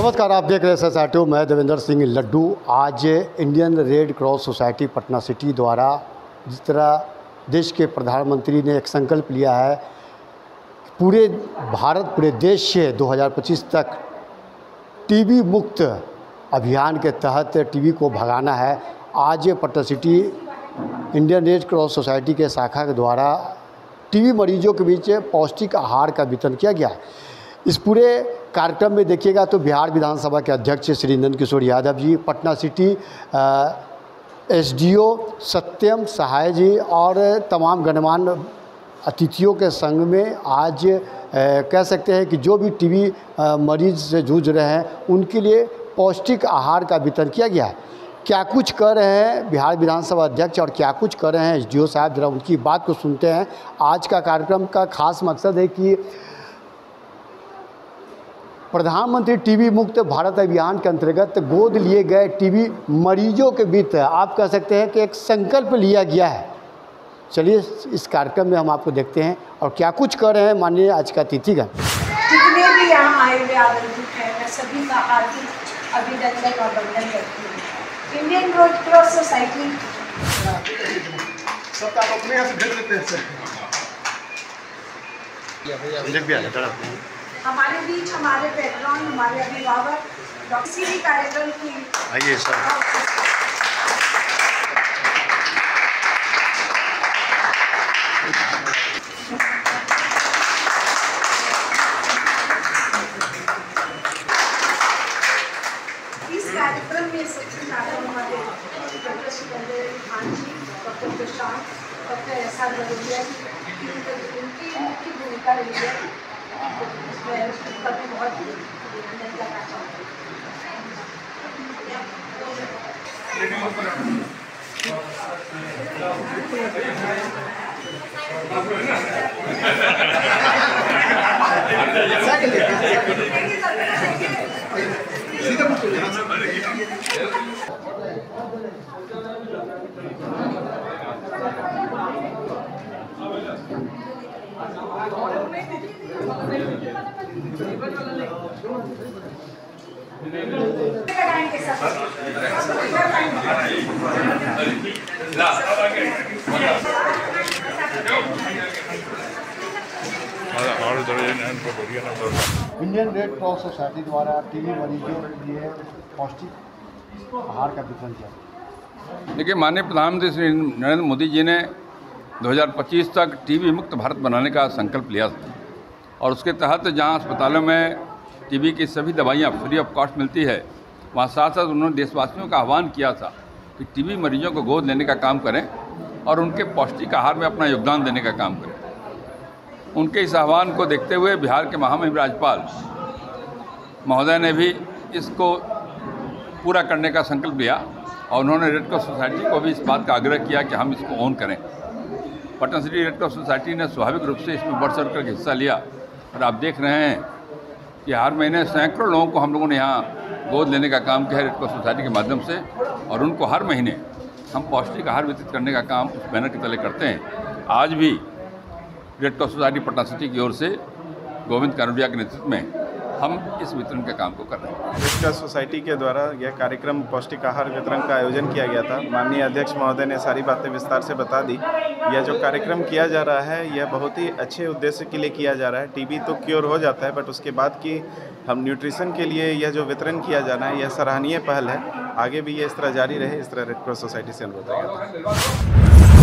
नमस्कार, आप देख रहे हैं एस मैं देवेंद्र सिंह लड्डू। आज Indian Red Cross Society Patna City द्वारा जिस तरह देश के प्रधानमंत्री ने एक संकल्प लिया है, पूरे भारत, पूरे देश से 2025 तक टीबी मुक्त अभियान के तहत टीबी को भगाना है। आज Patna City Indian Red Cross Society के शाखा के द्वारा टीबी मरीजों के बीच पौष्टिक आहार का वितरण किया गया। इस पूरे कार्यक्रम में देखिएगा तो बिहार विधानसभा के अध्यक्ष श्री नंद किशोर यादव जी पटना सिटी एसडीओ सत्यम सहाय जी और तमाम गणमान्य अतिथियों के संग में आज आ, कह सकते हैं कि जो भी टीबी मरीज़ से जूझ रहे हैं उनके लिए पौष्टिक आहार का वितरण किया गया है। क्या कुछ कर रहे हैं बिहार विधानसभा अध्यक्ष और क्या कुछ कर रहे हैं एसडीओ साहब जरा उनकी बात को सुनते हैं। आज का कार्यक्रम का खास मकसद है कि प्रधानमंत्री टीबी मुक्त भारत अभियान के अंतर्गत गोद लिए गए टीबी मरीजों के बीच आप कह सकते हैं कि एक संकल्प लिया गया है। चलिए इस कार्यक्रम में हम आपको देखते हैं और क्या कुछ कर रहे हैं माननीय आज का अतिथिगण जितने भी यहाँ आए हुए आगंतुक हैं मैं सभी का हार्दिक अभिनंदन और वंदन करती हूँ। इंडियन रोड क्रॉस सोसाइटी सबका आप अपने यहाँ से भेज देते हैं सर। हमारे बीच हमारे बैकग्राउंड हमारे अभिभावक डॉक्टर किसी भी कार्यक्रम की आइए सर। इस कार्यक्रम में सबसे ज़्यादा हमारे doctor Sikandar Khan ji doctor Prashant doctor S R Badalia ji उनकी मुख्य भूमिका रही है। मैं उस पर भी बहुत अभिनंदन करना चाहती हूँ कराएँगे सब इंडियन रेड क्रॉस सोसाइटी द्वारा टीबी मरीजों के लिए पौष्टिक आहार का वितरण किया। देखिए, माननीय प्रधानमंत्री श्री नरेंद्र मोदी जी ने 2025 तक टीबी मुक्त भारत बनाने का संकल्प लिया था। और उसके तहत जहाँ अस्पतालों में टीबी की सभी दवाइयाँ फ्री ऑफ़ कॉस्ट मिलती है, वहाँ साथ साथ उन्होंने देशवासियों का आह्वान किया था कि टीबी मरीजों को गोद लेने का काम करें और उनके पौष्टिक आहार में अपना योगदान देने का काम करें। उनके इस आह्वान को देखते हुए बिहार के महामहिम राज्यपाल महोदय ने भी इसको पूरा करने का संकल्प लिया और उन्होंने रेड क्रॉस सोसाइटी को भी इस बात का आग्रह किया कि हम इसको ऑन करें। Patna City Red Cross Society ने स्वाभाविक रूप से इसमें बढ़ चढ़ कर हिस्सा लिया। और आप देख रहे हैं कि हर महीने सैकड़ों लोगों को हम लोगों ने यहाँ गोद लेने का काम किया है रेड क्रॉस सोसाइटी के माध्यम से। और उनको हर महीने हम पौष्टिक आहार वितरित करने का काम उस बैनर के तले करते हैं। आज भी Red Cross Society Patna City की ओर से गोविंद कानोडिया के नेतृत्व में हम इस वितरण के काम को कर रहे हैं। रेड क्रॉस सोसाइटी के द्वारा यह कार्यक्रम पौष्टिक आहार वितरण का आयोजन किया गया था। माननीय अध्यक्ष महोदय ने सारी बातें विस्तार से बता दी। यह जो कार्यक्रम किया जा रहा है, यह बहुत ही अच्छे उद्देश्य के लिए किया जा रहा है। टीबी तो क्योर हो जाता है, बट उसके बाद की हम न्यूट्रिशन के लिए यह जो वितरण किया जाना है, यह सराहनीय पहल है। आगे भी ये इस तरह जारी रहे, इस तरह रेड क्रॉस सोसाइटी से अनुरोध रहेगा